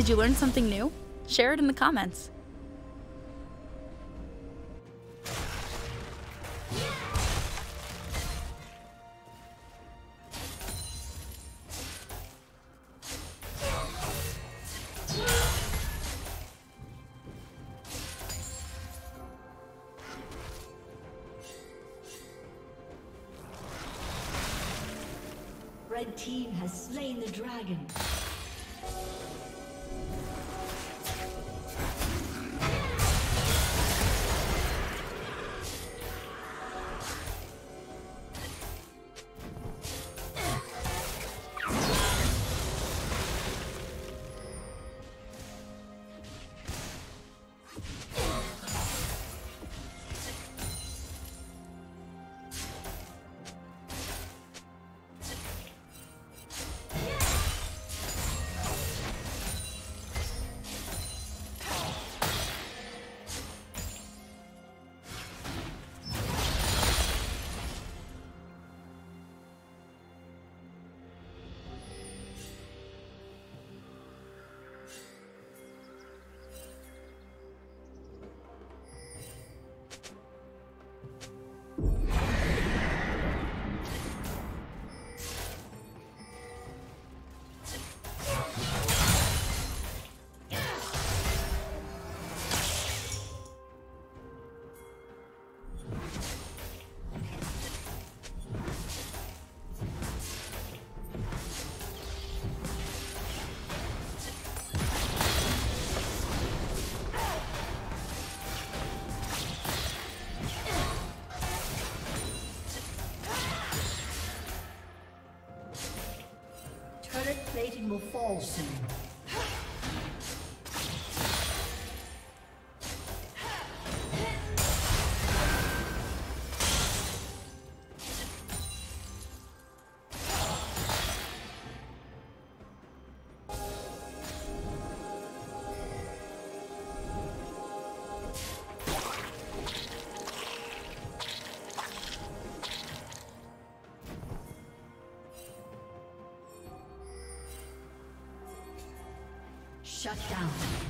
Did you learn something new? Share it in the comments. Red team has slain the dragon. Will fall soon. Shut down.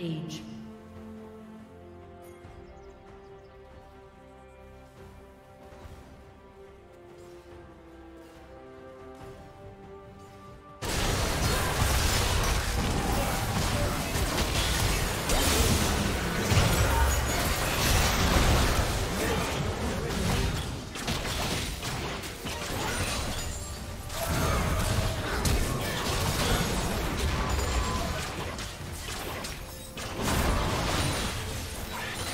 Rampage.